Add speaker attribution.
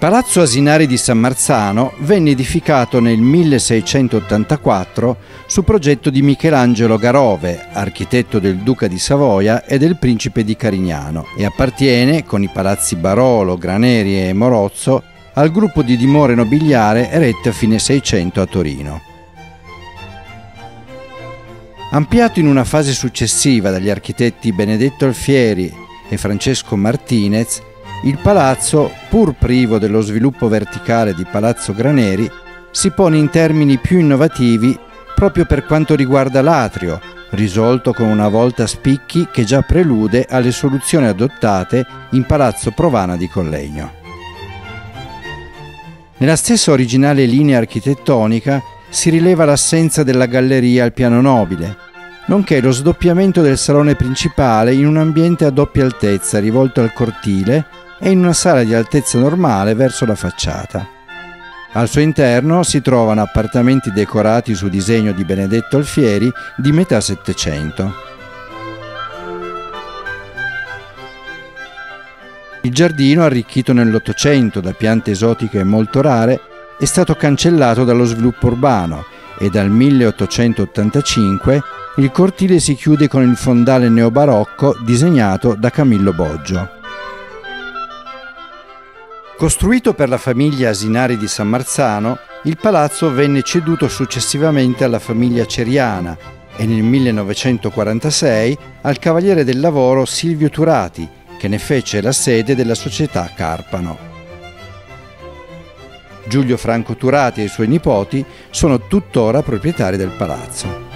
Speaker 1: Palazzo Asinari di San Marzano venne edificato nel 1684 su progetto di Michelangelo Garove, architetto del duca di Savoia e del principe di Carignano, e appartiene, con i palazzi Barolo, Graneri e Morozzo, al gruppo di dimore nobiliare erette a fine Seicento a Torino. Ampliato in una fase successiva dagli architetti Benedetto Alfieri e Francesco Martinez, il palazzo, pur privo dello sviluppo verticale di Palazzo Graneri, si pone in termini più innovativi proprio per quanto riguarda l'atrio, risolto con una volta a spicchi che già prelude alle soluzioni adottate in Palazzo Provana di Collegno. Nella stessa originale linea architettonica si rileva l'assenza della galleria al piano nobile, nonché lo sdoppiamento del salone principale in un ambiente a doppia altezza rivolto al cortile e in una sala di altezza normale verso la facciata. Al suo interno si trovano appartamenti decorati su disegno di Benedetto Alfieri di metà Settecento. Il giardino, arricchito nell'Ottocento da piante esotiche molto rare, è stato cancellato dallo sviluppo urbano e dal 1885 il cortile si chiude con il fondale neobarocco disegnato da Camillo Boggio. Costruito per la famiglia Asinari di San Marzano, il palazzo venne ceduto successivamente alla famiglia Ceriana e nel 1946 al cavaliere del lavoro Silvio Turati, che ne fece la sede della società Carpano. Giulio Franco Turati e i suoi nipoti sono tuttora proprietari del palazzo.